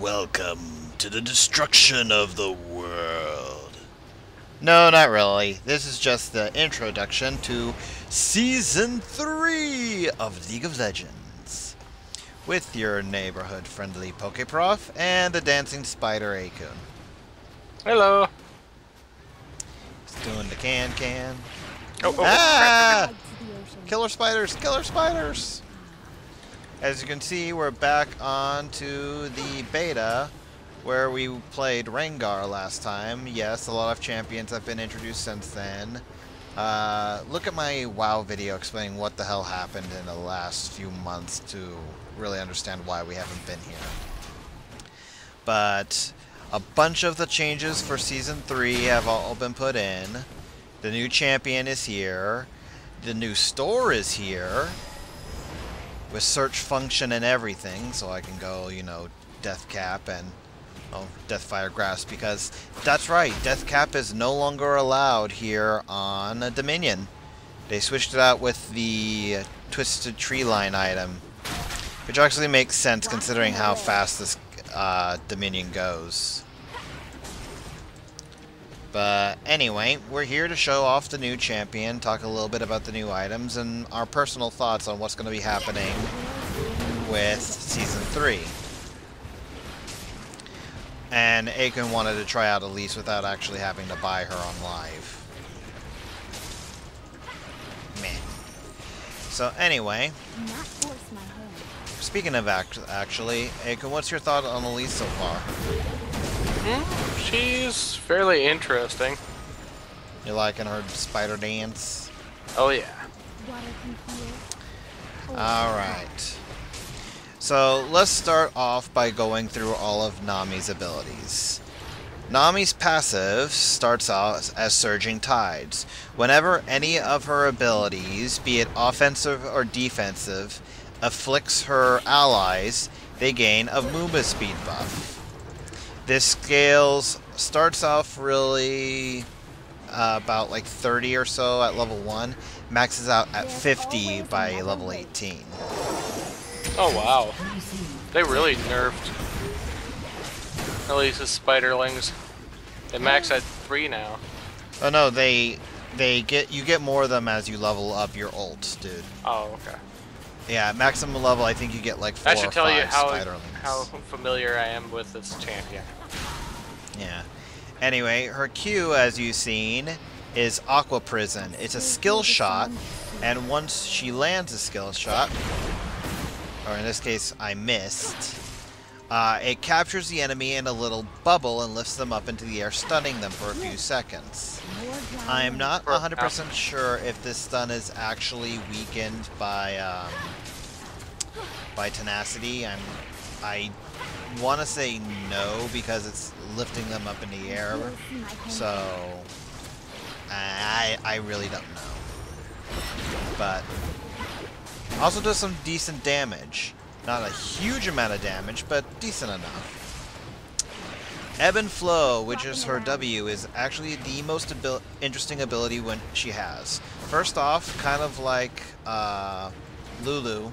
Welcome to the destruction of the world. No, not really. This is just the introduction to Season 3 of League of Legends. With your neighborhood friendly Pokeprof and the dancing spider Akun. Hello. He's doing the can can. Oh, oh, Ah! Killer spiders! Killer spiders! As you can see, we're back on to the beta where we played Rengar last time. Yes, a lot of champions have been introduced since then. Uh, look at my WoW video explaining what the hell happened in the last few months to really understand why we haven't been here. But a bunch of the changes for Season 3 have all been put in. The new champion is here. The new store is here. With search function and everything, so I can go, you know, Death Cap and oh, Deathfire Grasp, because that's right, Death Cap is no longer allowed here on Dominion. They switched it out with the Twisted Tree Line item, which actually makes sense considering how fast this uh, Dominion goes. But anyway, we're here to show off the new champion, talk a little bit about the new items, and our personal thoughts on what's going to be happening with Season 3. And Akun wanted to try out Elise without actually having to buy her on live. Man. So anyway, speaking of act actually, Akun, what's your thought on Elise so far? Hmm, she's fairly interesting. You liking her spider dance? Oh yeah. Alright. So let's start off by going through all of Nami's abilities. Nami's passive starts out as Surging Tides. Whenever any of her abilities, be it offensive or defensive, afflicts her allies, they gain a movement speed buff. This scales starts off really uh, about like 30 or so at level 1, maxes out at 50 by level 18. Oh wow. They really nerfed at least the spiderlings. They max at three now. Oh no, they they get you get more of them as you level up your ult, dude. Oh okay. Yeah, maximum level I think you get like four That should or tell five you how spiderlings. How familiar I am with this champion. Yeah. Anyway, her Q, as you've seen, is Aqua Prison. It's a skill shot, and once she lands a skill shot, or in this case, I missed, uh, it captures the enemy in a little bubble and lifts them up into the air, stunning them for a few seconds. I'm not 100% sure if this stun is actually weakened by um, by tenacity. I'm I want to say no because it's lifting them up in the air. So I I really don't know. But also does some decent damage. Not a huge amount of damage, but decent enough. Ebb and Flow, which is her W, is actually the most abil interesting ability when she has. First off, kind of like uh, Lulu,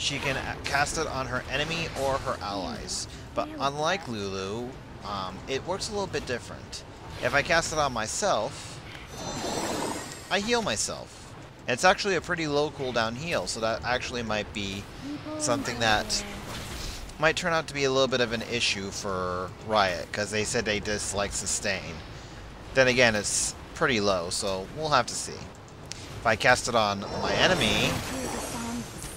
she can cast it on her enemy or her allies. But unlike Lulu, um, it works a little bit different. If I cast it on myself, I heal myself. It's actually a pretty low cooldown heal, so that actually might be something that might turn out to be a little bit of an issue for Riot, because they said they dislike sustain. Then again, it's pretty low, so we'll have to see. If I cast it on my enemy,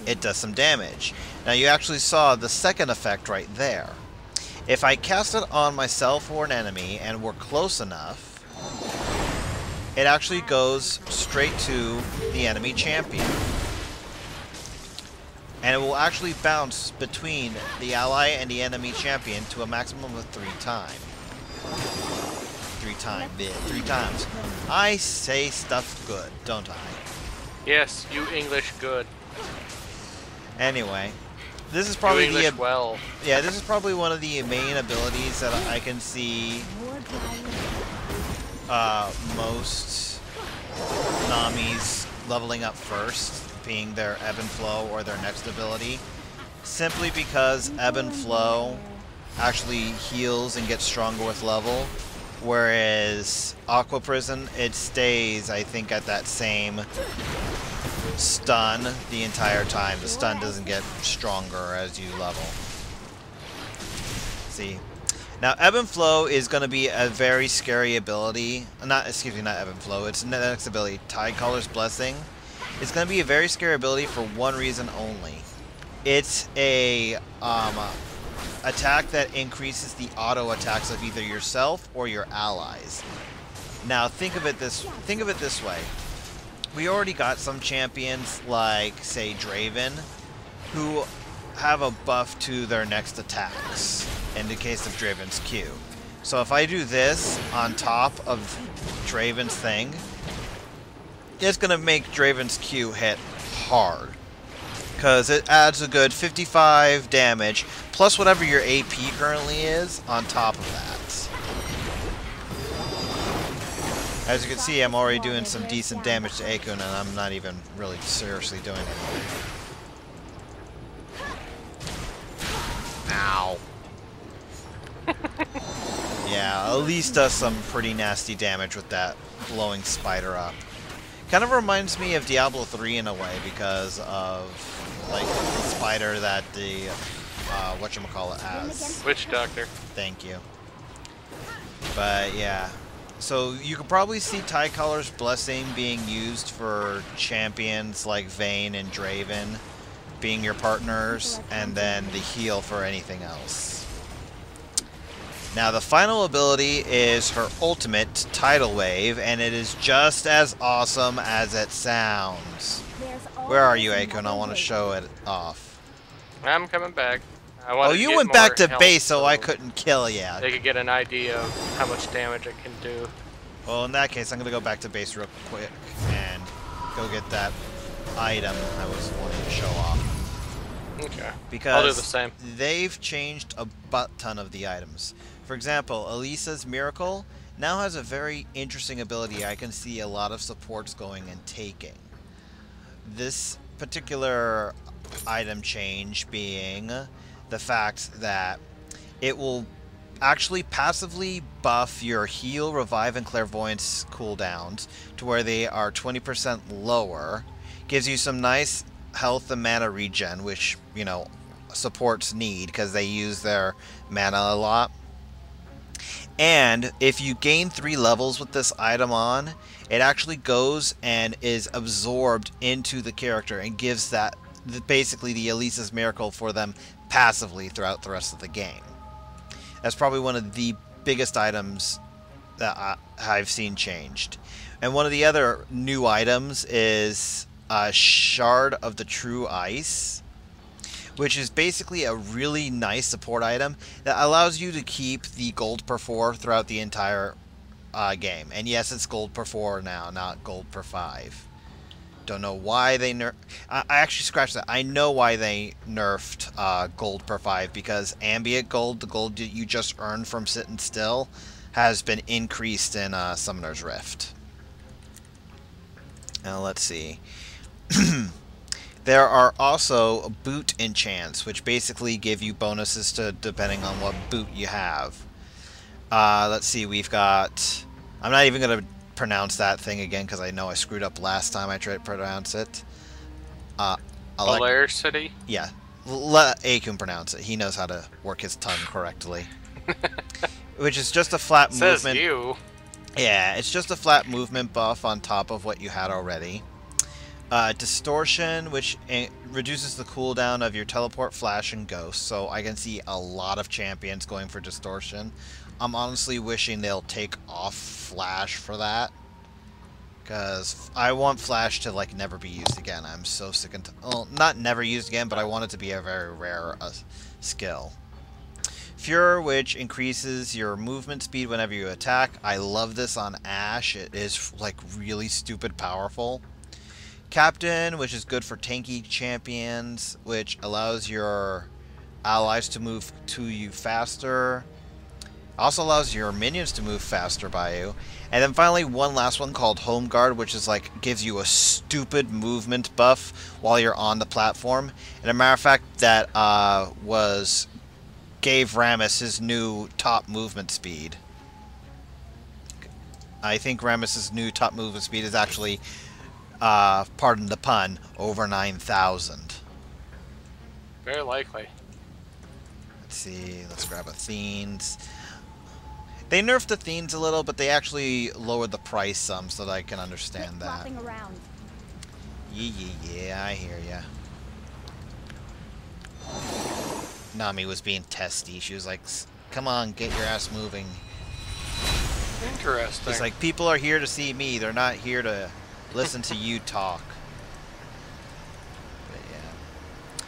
it does some damage. Now you actually saw the second effect right there. If I cast it on myself or an enemy and we're close enough, it actually goes straight to the enemy champion. And it will actually bounce between the ally and the enemy champion to a maximum of three times. Three times, yeah, three times. I say stuff good, don't I? Yes, you English good. Anyway, this is probably the well. yeah, this is probably one of the main abilities that I can see uh, most Nami's leveling up first, being their Ebb and Flow or their next ability. Simply because Ebb and Flow actually heals and gets stronger with level, whereas Aqua Prison, it stays, I think, at that same stun the entire time. The stun doesn't get stronger as you level. See? Now, Ebb and Flow is going to be a very scary ability. Not, excuse me, not Ebb and Flow. It's next ability, Tidecaller's Blessing. It's going to be a very scary ability for one reason only. It's a um, attack that increases the auto attacks of either yourself or your allies. Now, think of it this think of it this way. We already got some champions like, say, Draven, who have a buff to their next attacks in the case of Draven's Q. So if I do this on top of Draven's thing, it's going to make Draven's Q hit hard. Because it adds a good 55 damage, plus whatever your AP currently is, on top of that. As you can see, I'm already doing some decent damage to Akun, and I'm not even really seriously doing it. Ow. yeah, Elise does some pretty nasty damage with that blowing spider up. Kind of reminds me of Diablo 3 in a way because of like the spider that the uh, whatchamacallit has. Witch Doctor. Thank you. But yeah. So you could probably see Tidecaller's Blessing being used for champions like Vayne and Draven being your partners, and then the heal for anything else. Now the final ability is her ultimate, Tidal Wave, and it is just as awesome as it sounds. Where are you, Akun? I want to show it off. I'm coming back. I want Oh, you went back to base, so I couldn't kill you. They could get an idea of how much damage it can do. Well, in that case, I'm going to go back to base real quick and go get that item I was wanting to show off. Okay. Because I'll do the same. they've changed a butt ton of the items. For example, Eleisa's Miracle now has a very interesting ability I can see a lot of supports going and taking. This particular item change being the fact that it will actually passively buff your heal, revive, and clairvoyance cooldowns to where they are 20% lower. Gives you some nice health and mana regen, which, you know, supports need because they use their mana a lot. And if you gain three levels with this item on, it actually goes and is absorbed into the character and gives that basically the Eleisa's Miracle for them passively throughout the rest of the game. That's probably one of the biggest items that I, have seen changed. And one of the other new items is a Shard of the True Ice, which is basically a really nice support item that allows you to keep the gold per 4 throughout the entire uh, game. And yes, it's gold per 4 now, not gold per 5. Don't know why they nerf. I, I actually scratched that. I know why they nerfed uh, gold per five because ambient gold, the gold you just earned from sitting still, has been increased in uh, Summoner's Rift. Now let's see. there are also boot enchants, which basically give you bonuses to depending on what boot you have. Uh, let's see. We've got. I'm not even gonna pronounce that thing again because I know I screwed up last time I tried to pronounce it. Uh, City? Yeah. Let Akun pronounce it. He knows how to work his tongue correctly. Which is just a flat movement. Says movement. you. Yeah, it's just a flat movement buff on top of what you had already. Uh, distortion, which reduces the cooldown of your teleport, flash, and ghost. So I can see a lot of champions going for distortion. I'm honestly wishing they'll take off Flash for that. Because I want Flash to, like, never be used again. I'm so sick and... Well, not never used again, but I want it to be a very rare uh, skill. Furor, which increases your movement speed whenever you attack. I love this on Ashe. It is, like, really stupid powerful. Captain, which is good for tanky champions, which allows your allies to move to you faster. Also allows your minions to move faster by you. And then finally, one last one called Home Guard, which is like gives you a stupid movement buff while you're on the platform. And a matter of fact, that uh, was gave Rammus his new top movement speed. I think Rammus's new top movement speed is actually, uh, pardon the pun, over 9,000. Very likely. Let's see, let's grab a Athene's. They nerfed Athene's a little, but they actually lowered the price some so that I can understand Quit that. flopping around. Yeah, yeah, yeah, I hear ya. Nami was being testy. She was like, "S- come on, get your ass moving. Interesting. It's like, people are here to see me. They're not here to listen to you talk. But yeah.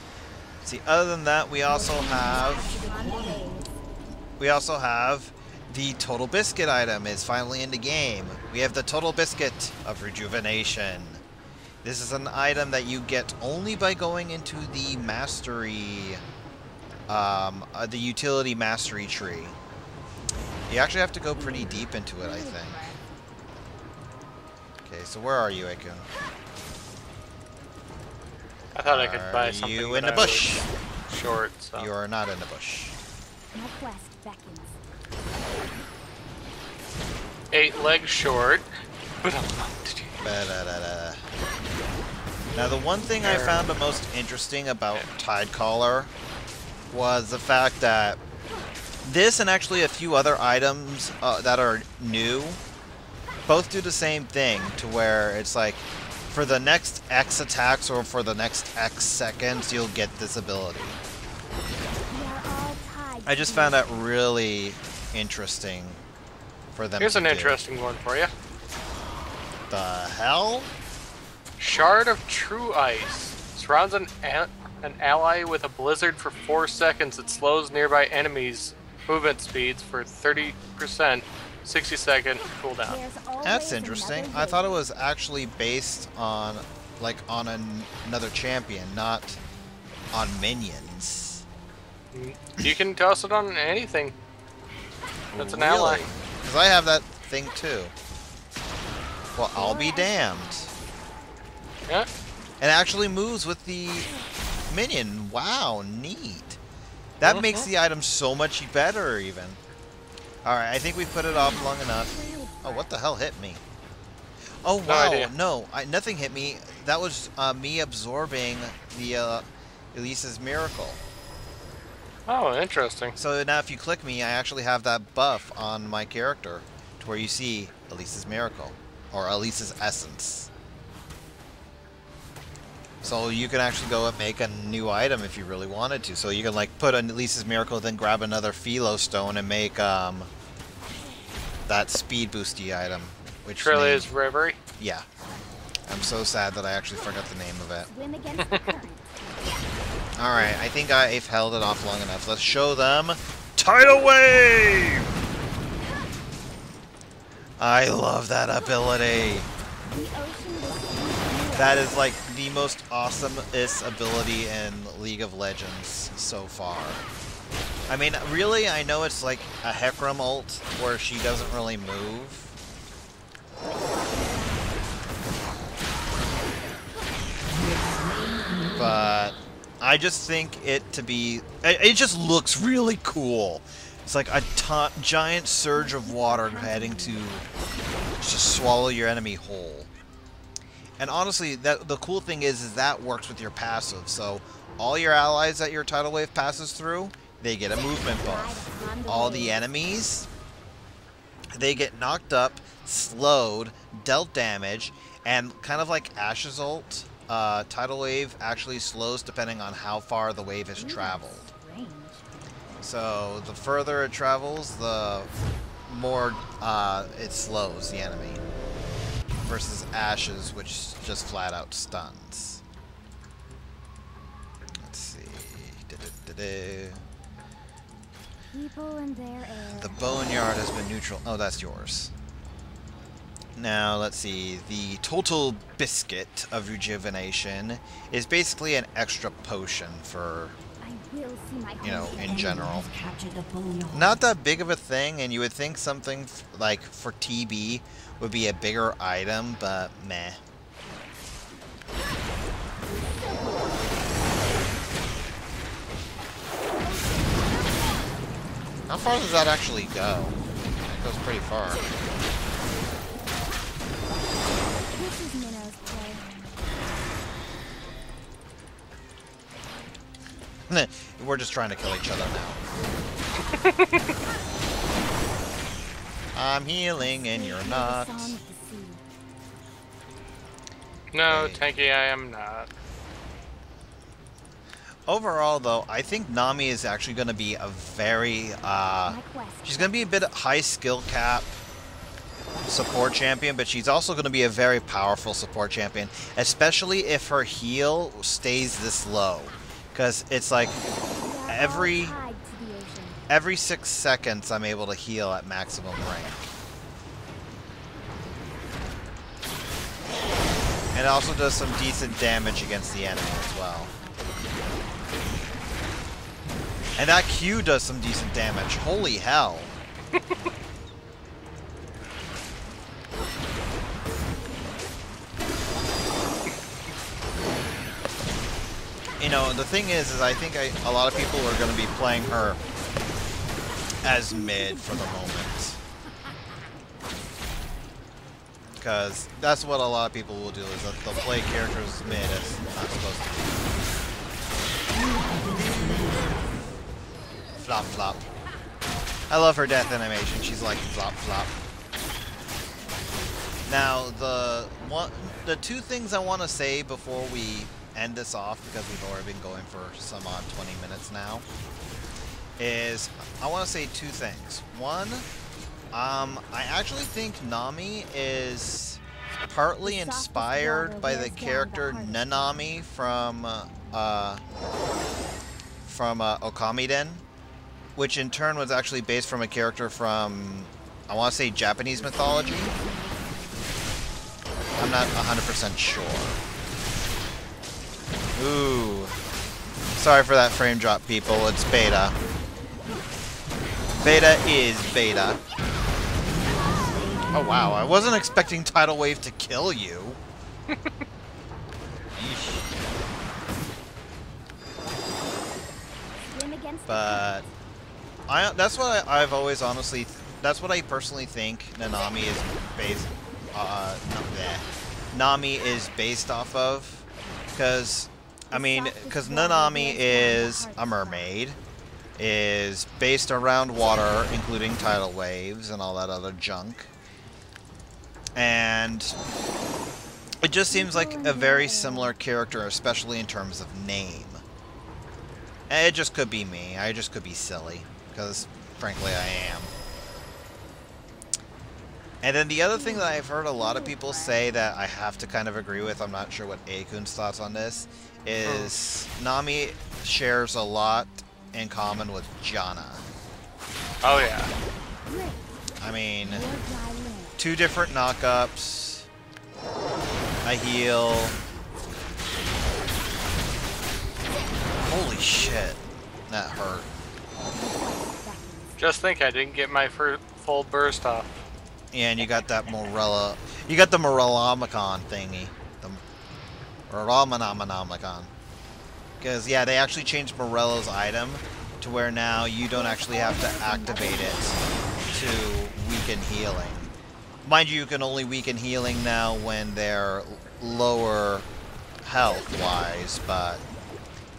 See, other than that, we also have... On the waves. We also have the Total Biscuit item is finally in the game. We have the Total Biscuit of Rejuvenation. This is an item that you get only by going into the Mastery, um, uh, the Utility Mastery tree. You actually have to go pretty deep into it, I think. Okay, so where are you, Akun? I thought I could buy Are something. you in the I bush? Short, so. You are not in the bush. My quest beckons. Eight legs short. Now, the one thing I found the most interesting about Tidecaller was the fact that this and actually a few other items uh, that are new both do the same thing to where it's like for the next X attacks or for the next X seconds, you'll get this ability. We are all tied. I just found that really interesting for them Here's to an do. interesting one for you. The hell? Shard of True Ice. Surrounds an, a- an ally with a blizzard for 4 seconds. It slows nearby enemies' movement speeds for 30%, 60 second cooldown. That's interesting. I thought it was actually based on, like, on an, another champion, not on minions. You can toss it on anything. That's an ally. Because I have that thing too. Well, I'll be damned. Yeah? It actually moves with the minion. Wow, neat. That makes Mhm. the item so much better, even. Alright, I think we put it off long enough. Oh, what the hell hit me? Oh, No wow, idea. no, I, nothing hit me. That was uh, me absorbing the uh, Eleisa's Miracle. Oh, interesting. So now if you click me, I actually have that buff on my character to where you see Eleisa's Miracle or Elisa's Essence. So you can actually go and make a new item if you really wanted to. So you can like put on Eleisa's Miracle, then grab another Philo Stone and make um, that speed boosty item. Which Trillia's name- Reverie. Yeah. I'm so sad that I actually forgot the name of it. Alright, I think I've held it off long enough. Let's show them Tidal Wave! I love that ability. The ocean will swim That is like the most awesomest ability in League of Legends so far. I mean, really, I know it's like a Hecarim ult where she doesn't really move. But I just think it to be. It, just looks really cool. It's like a giant surge of water heading to just swallow your enemy whole. And honestly, that the cool thing is, is that works with your passive. So all your allies that your tidal wave passes through, they get a movement buff. All the enemies, they get knocked up, slowed, dealt damage, and kind of like Ashe's ult, uh, tidal wave actually slows depending on how far the wave has traveled. So the further it travels, the more uh, it slows the enemy. Versus Ashe's, which just flat out stuns. Let's see. And their air. The Boneyard has been neutral. Oh, that's yours. Now, let's see. The Total Biscuit of Rejuvenation is basically an extra potion for I will see my you know, in general. Captured the boneyard. Not that big of a thing, and you would think something f- like for TB would be a bigger item, but meh. How far does that actually go? It goes pretty far. We're just trying to kill each other now. I'm healing and you're not. song of the sea. No, Okay. Tanky, I am not. Overall, though, I think Nami is actually going to be a very, uh, she's going to be a bit high skill cap support champion, but she's also going to be a very powerful support champion, especially if her heal stays this low. Because it's like every- every six seconds I'm able to heal at maximum rank. And it also does some decent damage against the enemy as well. And that Q does some decent damage. Holy hell. you know, the thing is, is I think I, a lot of people are going to be playing her as mid for the moment. Because that's what a lot of people will do, is that they'll play characters mid as not supposed to be. Flop, flop. I love her death animation. She's like flop, flop. Now, the one, the two things I want to say before we end this off, because we've already been going for some odd 20 minutes now, is I want to say two things. One, um, I actually think Nami is partly inspired by the wears down the character. Nanami from uh, uh, from uh, Okamiden, which in turn was actually based from a character from I want to say Japanese mythology. I'm not 100% sure. Ooh. Sorry for that frame drop, people. It's beta. Beta is beta. Oh wow, I wasn't expecting Tidal Wave to kill you. Yeesh. Swim against the But I that's what I, I've always honestly th- that's what I personally think Nanami is based uh no. Nami is based off of cuz I mean cuz Nanami is a mermaid is based around water including tidal waves and all that other junk. And it just seems like a very similar character especially in terms of name. And It just could be me. I just could be silly. Because, frankly, I am. And then the other thing that I've heard a lot of people say that I have to kind of agree with, I'm not sure what Akun's thoughts on this, is Nami shares a lot in common with Janna. Oh yeah. I mean, Your dry land. two different knockups, a heal. Holy shit. That hurt. Just think, I didn't get my full burst off. Yeah, and you got that Morella. You got the Morellamicon thingy. Morellamicon. Because, yeah, they actually changed Morello's item to where now you don't actually have to activate it to weaken healing. Mind you, you can only weaken healing now when they're lower health-wise, but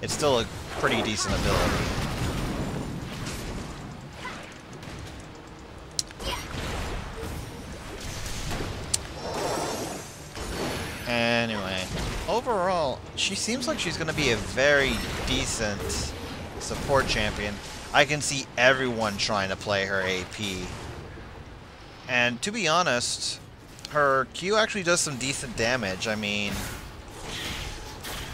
it's still a pretty decent ability. Anyway, overall, she seems like she's going to be a very decent support champion. I can see everyone trying to play her AP. And to be honest, her Q actually does some decent damage. I mean,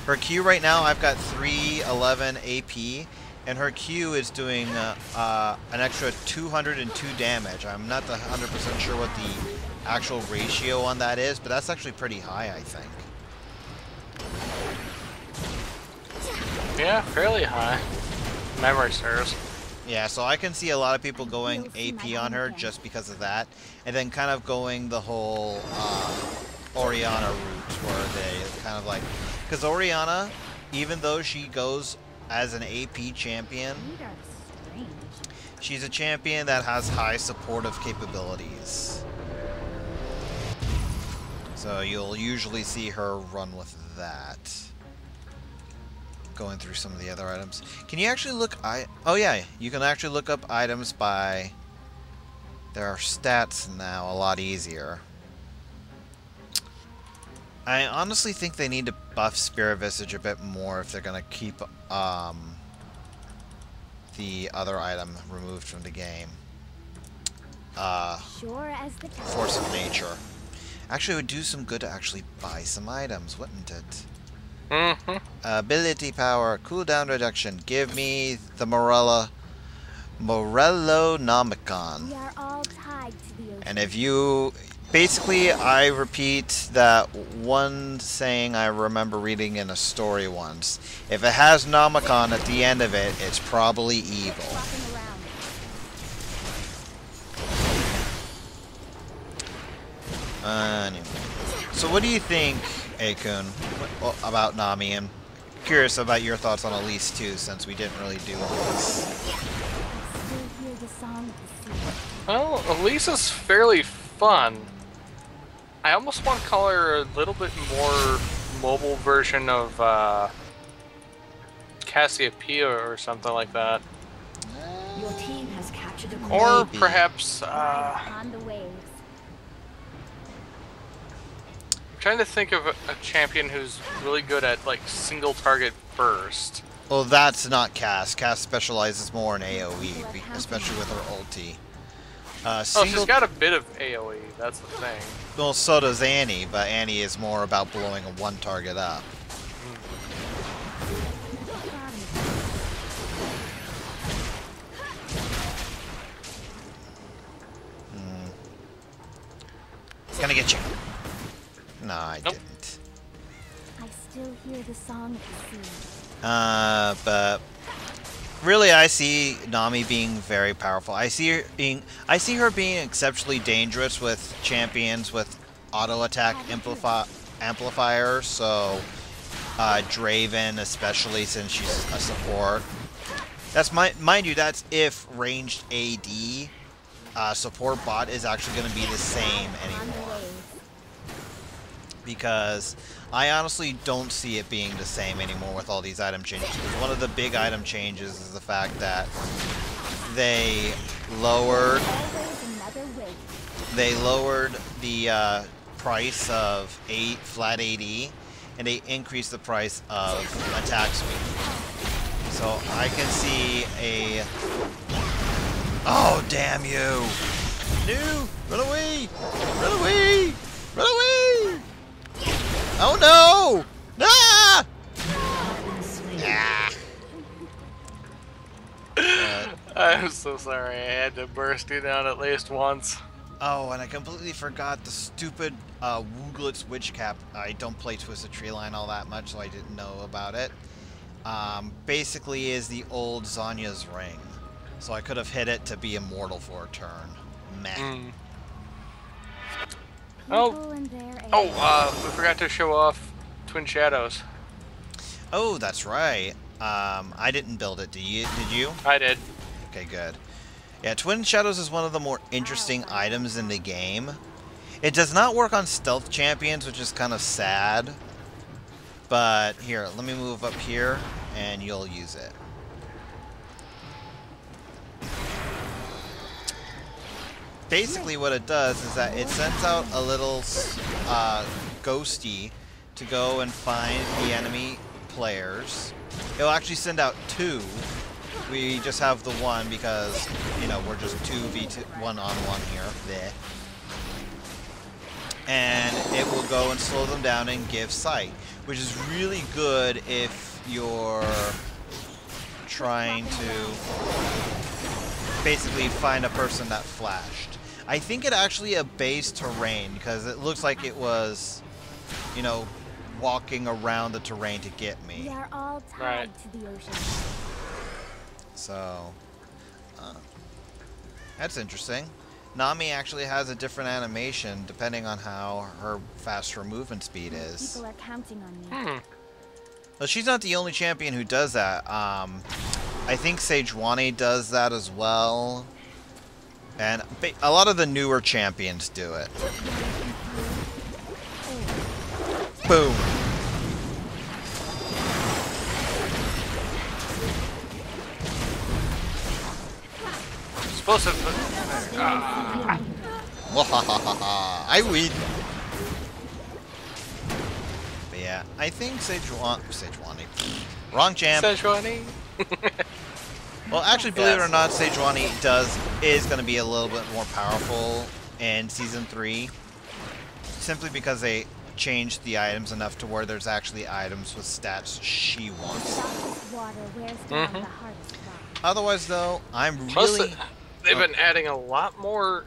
her Q right now, I've got 311 AP, and her Q is doing uh, uh, an extra 202 damage. I'm not the 100% sure what the actual ratio on that is, but that's actually pretty high, I think. Yeah, fairly high. Memory serves. Yeah, so I can see a lot of people going AP on her just because of that, and then kind of going the whole uh, Orianna route, where they kind of like, because Orianna, even though she goes as an AP champion, You are strange. She's a champion that has high supportive capabilities. So you'll usually see her run with that. Going through some of the other items. Can you actually look I Oh yeah, you can actually look up items by There are stats now a lot easier. I honestly think they need to buff Spirit Visage a bit more if they're going to keep um, the other item removed from the game. Uh, Sure as the. Force of Nature. Actually, it would do some good to actually buy some items, wouldn't it? Mm-hmm. Ability power, cooldown reduction. Give me the Morella, Morello Nomicon. We are all tied to the. And if you... Basically, I repeat that one saying I remember reading in a story once. If it has Nomicon at the end of it, it's probably evil. Uh, anyway. So what do you think, Akun, well, about Nami? I'm curious about your thoughts on Elise, too, since we didn't really do Elise. Still hear the song of the sea. Well, Elise's fairly fun. I almost want to call her a little bit more mobile version of uh, Cassiopeia or something like that. Your team has captured Or Maybe. perhaps, uh, on the waves. I'm trying to think of a, champion who's really good at like single target burst. Well, that's not Cass. Cass specializes more in AoE, especially with her ulti. Uh, Oh, she's got a bit of AoE. That's the thing. well, so does Annie, but Annie is more about blowing a one target up. It's gonna get you. No, I Nope. didn't. I still hear the song of the sea. Uh, but really, I see Nami being very powerful. I see her being, I see her being exceptionally dangerous with champions with auto attack amplify amplifiers. So, uh, Draven, especially since she's a support. That's my, mind you, that's if ranged AD uh, support bot is actually going to be the same anymore the waves. Because I honestly don't see it being the same anymore with all these item changes. One of the big item changes is the fact that they lowered they lowered the uh, price of eight flat AD and they increased the price of attack speed. So I can see a Oh damn you! No! Run away! Run away! So sorry. I had to burst you down at least once. Oh, and I completely forgot the stupid uh, Wooglets Witch Cap. I don't play Twisted Tree Line all that much, so I didn't know about it. Um, basically is the old Zhonya's Ring. So I could have hit it to be immortal for a turn. Meh. Mm. Oh. People and their Oh, uh, we forgot to show off Twin Shadows. Oh, that's right. Um, I didn't build it. Did you? Did you? I did. Okay, good. Yeah, Twin Shadows is one of the more interesting items in the game. It does not work on stealth champions, which is kind of sad. But here, let me move up here, and you'll use it. Basically, what it does is that it sends out a little uh, ghosty to go and find the enemy players. It'll actually send out two. We just have the one because, you know, we're just 2v2, one on one here. There. And it will go and slow them down and give sight, which is really good if you're trying to basically find a person that flashed. I think it actually obeys terrain because it looks like it was, you know, walking around the terrain to get We me. are all tied Right. to the ocean. So, uh, that's interesting. Nami actually has a different animation depending on how her fast her movement speed is. People are counting on me. Hmm. Well, she's not the only champion who does that. Um, I think Sejuani does that as well. And a lot of the newer champions do it. Boom. Explosive. I win. But yeah, I think Sejuani... Sejuani. Wrong champ. Sejuani. Well, actually, believe it or not, Sejuani does is going to be a little bit more powerful in season three, simply because they changed the items enough to where there's actually items with stats she wants. Softest water wears down mm-hmm. the hardest rock. Otherwise, though, I'm Plus, really uh, they've been adding a lot more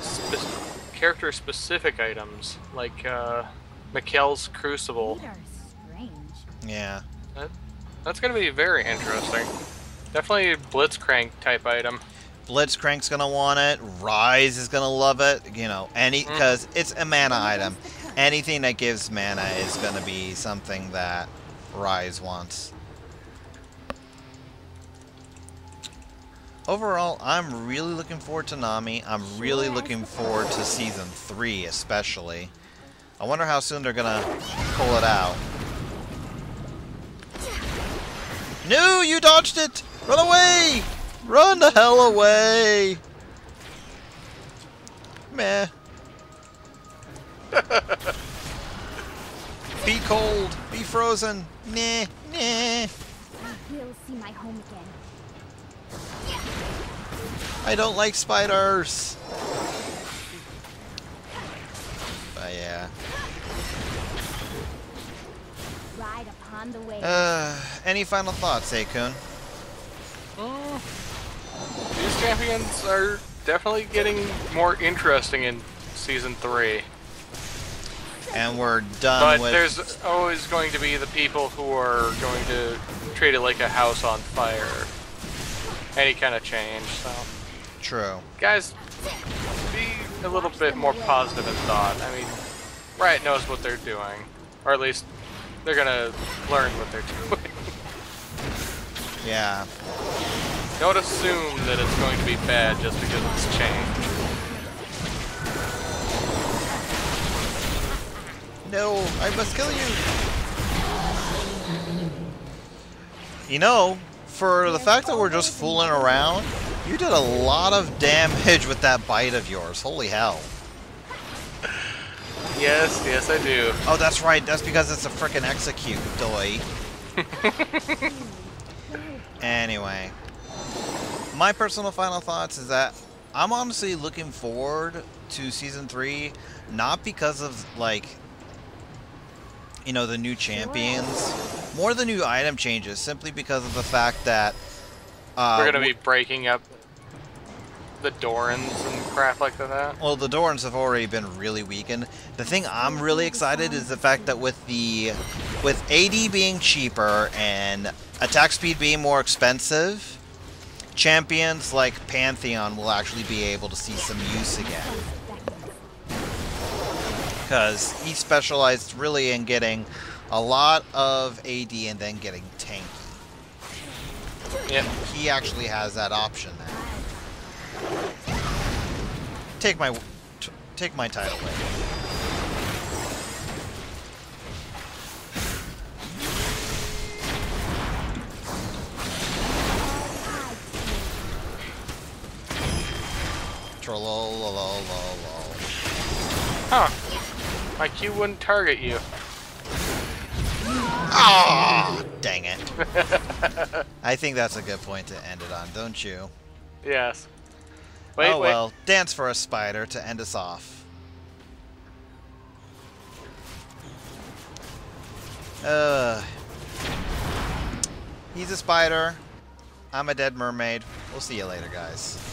spe- character-specific items, like uh, Mikael's Crucible. Feet are strange. yeah. That's going to be very interesting. Definitely a Blitzcrank type item. Blitzcrank's gonna want it. Ryze is gonna love it. You know, any Mm. because it's a mana item. Anything that gives mana is gonna be something that Ryze wants. Overall, I'm really looking forward to Nami. I'm really looking forward to season three, especially. I wonder how soon they're gonna pull it out. No, you dodged it! Run away! Run the hell away! Meh. be cold. Be frozen. Nah, nah. I will see my home. I don't like spiders. But yeah. Ride upon the wave. Uh, any final thoughts, Akun? Mm. These champions are definitely getting more interesting in season three. And we're done But with. there's always going to be the people who are going to treat it like a house on fire. Any kind of change, so. True. Guys, be a little bit more positive in thought. I mean, Riot knows what they're doing. Or at least, they're gonna learn what they're doing. Yeah. Don't assume that it's going to be bad just because it's changed. No, I must kill you. You know, for the fact that we're just fooling around, you did a lot of damage with that bite of yours. Holy hell. Yes, yes I do. Oh, that's right. That's because it's a frickin' execute, doy. anyway, my personal final thoughts is that I'm honestly looking forward to season three, not because of like, you know, the new champions, more the new item changes, simply because of the fact that uh, We're gonna be breaking up the Dorans and crap like that. Well, the Dorans have already been really weakened. The thing I'm really excited is the fact that with the with AD being cheaper and attack speed being more expensive, champions like Pantheon will actually be able to see some use again. Because he specialized really in getting a lot of AD and then getting tanky. Yep. He actually has that option now. Take my t- take my title away. Huh. My Q wouldn't target you. Ah, dang it. I think that's a good point to end it on, don't you? Yes. Wait, oh wait. well, dance for a spider to end us off. Uh, he's a spider. I'm a dead mermaid. We'll see you later, guys.